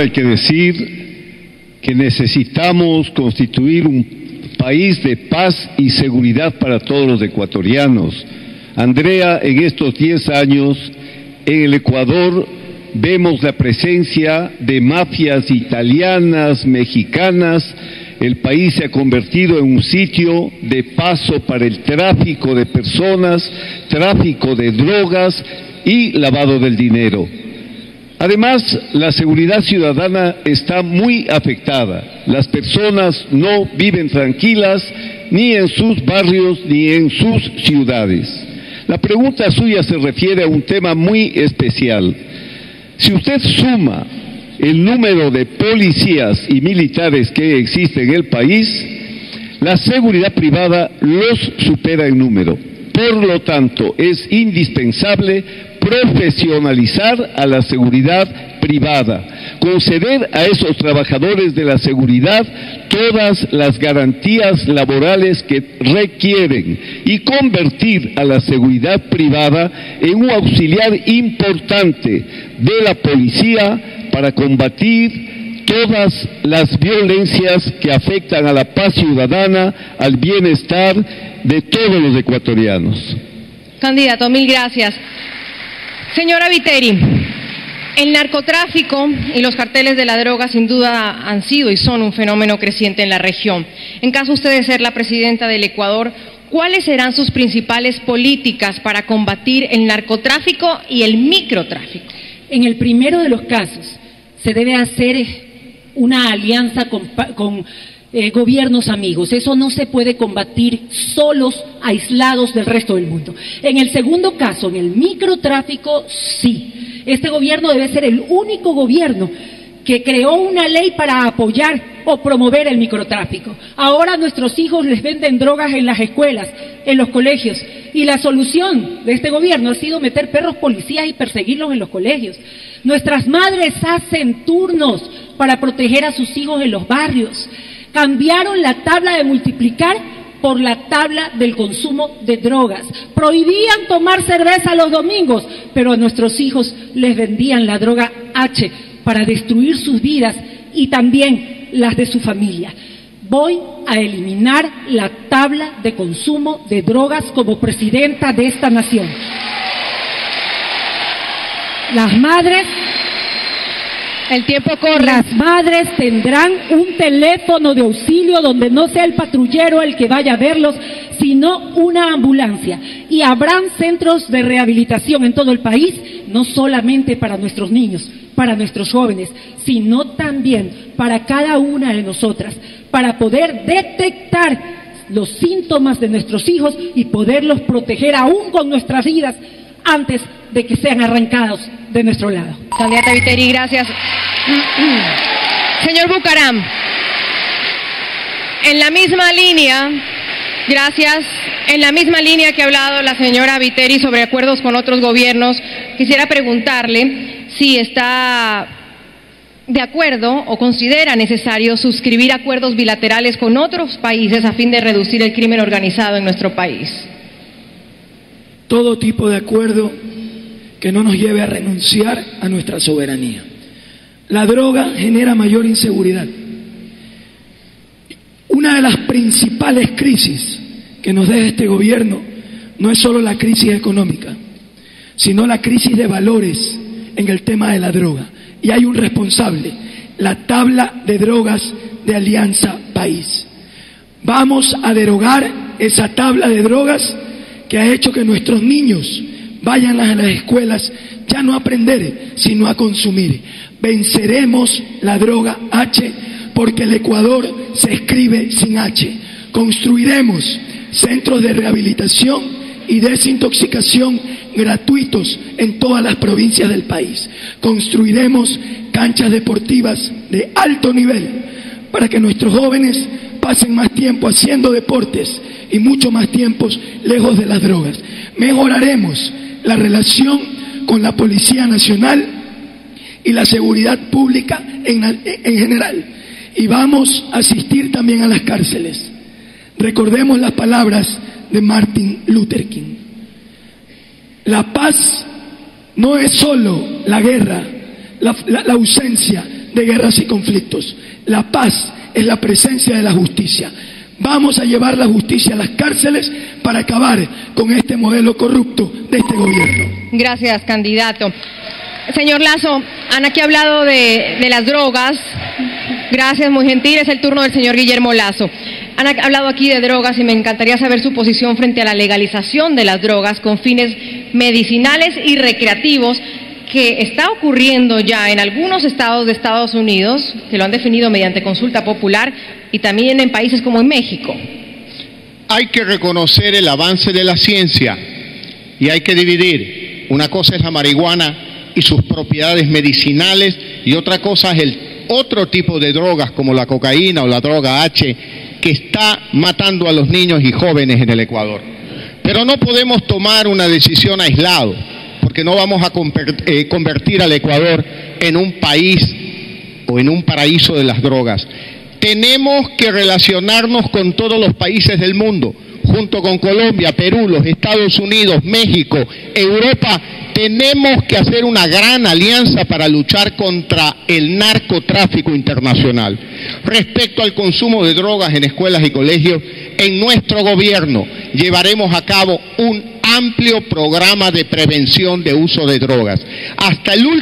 Hay que decir que necesitamos constituir un país de paz y seguridad para todos los ecuatorianos. Andrea, en estos 10 años, en el Ecuador vemos la presencia de mafias italianas, mexicanas, el país se ha convertido en un sitio de paso para el tráfico de personas, tráfico de drogas y lavado del dinero. Además, la seguridad ciudadana está muy afectada. Las personas no viven tranquilas ni en sus barrios ni en sus ciudades. La pregunta suya se refiere a un tema muy especial. Si usted suma el número de policías y militares que existe en el país, la seguridad privada los supera en número. Por lo tanto, es indispensable profesionalizar a la seguridad privada, conceder a esos trabajadores de la seguridad todas las garantías laborales que requieren y convertir a la seguridad privada en un auxiliar importante de la policía para combatir todas las violencias que afectan a la paz ciudadana, al bienestar de todos los ecuatorianos. Candidato, mil gracias. Señora Viteri, el narcotráfico y los carteles de la droga sin duda han sido y son un fenómeno creciente en la región. En caso usted de ser la presidenta del Ecuador, ¿cuáles serán sus principales políticas para combatir el narcotráfico y el microtráfico? En el primero de los casos, se debe hacer una alianza con, eh, gobiernos amigos. Eso no se puede combatir solos, aislados del resto del mundo. En el segundo caso, en el microtráfico, sí. Este gobierno debe ser el único gobierno que creó una ley para apoyar o promover el microtráfico. Ahora nuestros hijos les venden drogas en las escuelas, en los colegios, y la solución de este gobierno ha sido meter perros policías y perseguirlos en los colegios. Nuestras madres hacen turnos para proteger a sus hijos en los barrios. Cambiaron la tabla de multiplicar por la tabla del consumo de drogas. Prohibían tomar cerveza los domingos, pero a nuestros hijos les vendían la droga H para destruir sus vidas y también las de su familia. Voy a eliminar la tabla de consumo de drogas como presidenta de esta nación. Las madres el tiempo corre. Las madres tendrán un teléfono de auxilio donde no sea el patrullero el que vaya a verlos, sino una ambulancia. Y habrán centros de rehabilitación en todo el país, no solamente para nuestros niños, para nuestros jóvenes, sino también para cada una de nosotras, para poder detectar los síntomas de nuestros hijos y poderlos proteger aún con nuestras vidas antes de que sean arrancados de nuestro lado. Candidata Viteri, gracias. Señor Bucaram, en la misma línea, gracias, en la misma línea que ha hablado la señora Viteri sobre acuerdos con otros gobiernos, quisiera preguntarle si está de acuerdo o considera necesario suscribir acuerdos bilaterales con otros países a fin de reducir el crimen organizado en nuestro país. Todo tipo de acuerdo que no nos lleve a renunciar a nuestra soberanía. La droga genera mayor inseguridad. Una de las principales crisis que nos deja este gobierno no es solo la crisis económica, sino la crisis de valores en el tema de la droga. Y hay un responsable, la tabla de drogas de Alianza País. Vamos a derogar esa tabla de drogas que ha hecho que nuestros niños vayan a las escuelas ya no a aprender, sino a consumir. Venceremos la droga H porque el Ecuador se escribe sin H. Construiremos centros de rehabilitación y desintoxicación gratuitos en todas las provincias del país. Construiremos canchas deportivas de alto nivel para que nuestros jóvenes pasen más tiempo haciendo deportes y mucho más tiempo lejos de las drogas. Mejoraremos la relación con la Policía Nacional y la seguridad pública en, en, general. Y vamos a asistir también a las cárceles. Recordemos las palabras de Martin Luther King. La paz no es solo la guerra, la, la, la ausencia de guerras y conflictos. La paz es la presencia de la justicia. Vamos a llevar la justicia a las cárceles para acabar con este modelo corrupto de este gobierno. Gracias, candidato. Señor Lazo, han aquí hablado de, de las drogas. Gracias, muy gentil. Es el turno del señor Guillermo Lazo. Han hablado aquí de drogas y me encantaría saber su posición frente a la legalización de las drogas con fines medicinales y recreativos que está ocurriendo ya en algunos estados de Estados Unidos, que lo han definido mediante consulta popular, y también en países como en México. Hay que reconocer el avance de la ciencia y hay que dividir. Una cosa es la marihuana y sus propiedades medicinales y otra cosa es el otro tipo de drogas como la cocaína o la droga H que está matando a los niños y jóvenes en el Ecuador. Pero no podemos tomar una decisión aislado, porque no vamos a eh, convertir al Ecuador en un país o en un paraíso de las drogas. Tenemos que relacionarnos con todos los países del mundo, junto con Colombia, Perú, los Estados Unidos, México, Europa. Tenemos que hacer una gran alianza para luchar contra el narcotráfico internacional. Respecto al consumo de drogas en escuelas y colegios, en nuestro gobierno llevaremos a cabo un amplio programa de prevención de uso de drogas. Hasta el